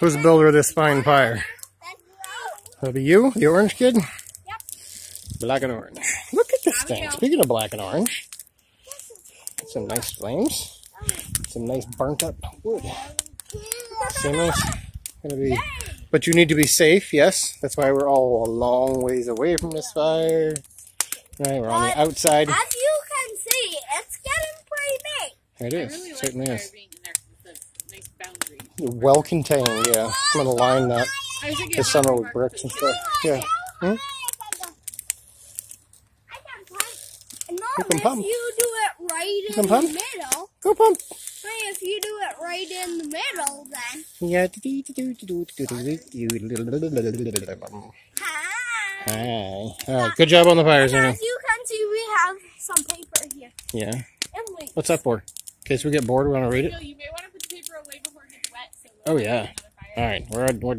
Who's the builder of this fine fire? That'll be you, the orange kid? Yep. Black and orange. Look at this thing. Speaking of black and orange, some nice flames. Some nice burnt up wood. So nice. Gonna be, but you need to be safe. Yes, that's why we're all a long ways away from this fire. Right, we're on the outside. As you can see, it's getting pretty big. It really Certainly the is. being in there 'cause it's a nice boundary. Well contained. Yeah, I'm gonna line that this summer with bricks and stuff. Yeah. Hmm? You can if pump. you do it right in the middle, Go pump. if you do it right in the middle, then Yeah. hi. Hi. All right. Good job on the fires, Anna. as you can see, we have some paper here. Yeah. What's that for? In case we get bored, we want to read it. No, you may want to put the paper away before it gets wet. So Oh, yeah. All right. We're, we're